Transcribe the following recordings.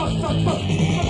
Fuck, fuck, fuck.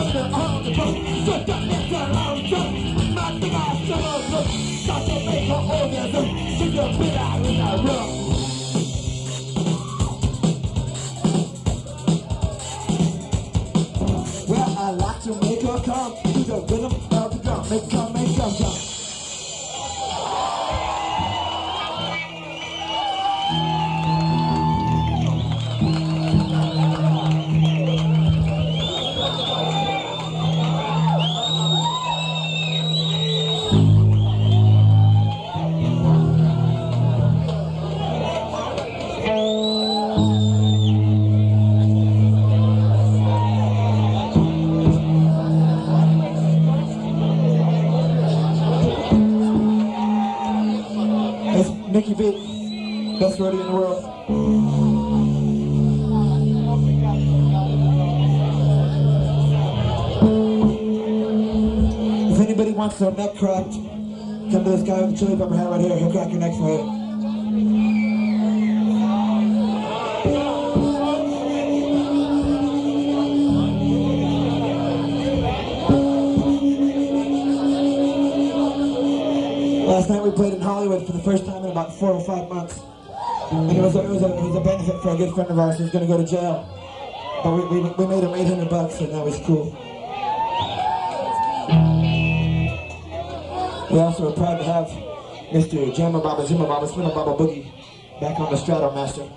The the make her out in room Well, I like to make her come To the rhythm of the drum Make her, make her come. Mickey V, best rodeo in the world. If anybody wants their neck cracked, come to this guy with the chili pepper hat right here. He'll crack your neck for you. Last night we played in Hollywood for the first time in about four or five months. And it was a, it was a, it was a benefit for a good friend of ours who's going to go to jail. But we, we, we made him 800 bucks and that was cool. We also are proud to have Mr. Jammer Baba Zimmer Baba Swimmer Baba Boogie back on the Strato Master.